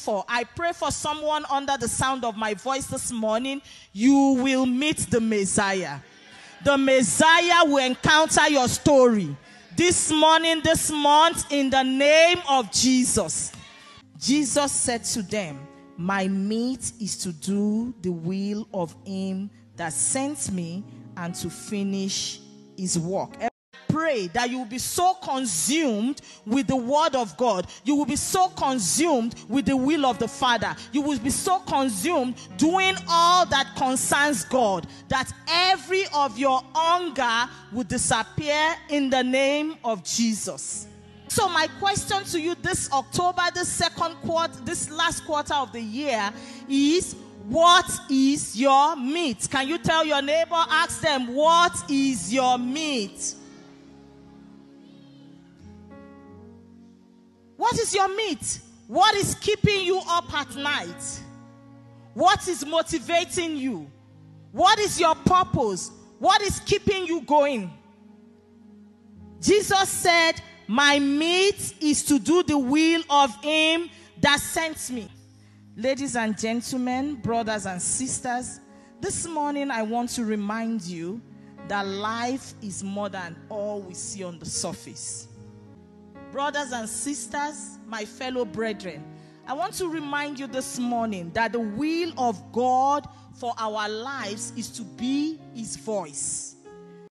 for. I pray for someone under the sound of my voice this morning. You will meet the Messiah. The Messiah will encounter your story this morning, this month, in the name of Jesus. Jesus said to them, My meat is to do the will of him that sent me and to finish his work pray that you will be so consumed with the word of God. You will be so consumed with the will of the Father. You will be so consumed doing all that concerns God that every of your hunger will disappear in the name of Jesus. So my question to you this October, this second quarter, this last quarter of the year is what is your meat? Can you tell your neighbor, ask them, what is your meat? What is your meat? What is keeping you up at night? What is motivating you? What is your purpose? What is keeping you going? Jesus said, My meat is to do the will of Him that sent me. Ladies and gentlemen, brothers and sisters, this morning I want to remind you that life is more than all we see on the surface. Brothers and sisters, my fellow brethren, I want to remind you this morning that the will of God for our lives is to be His voice.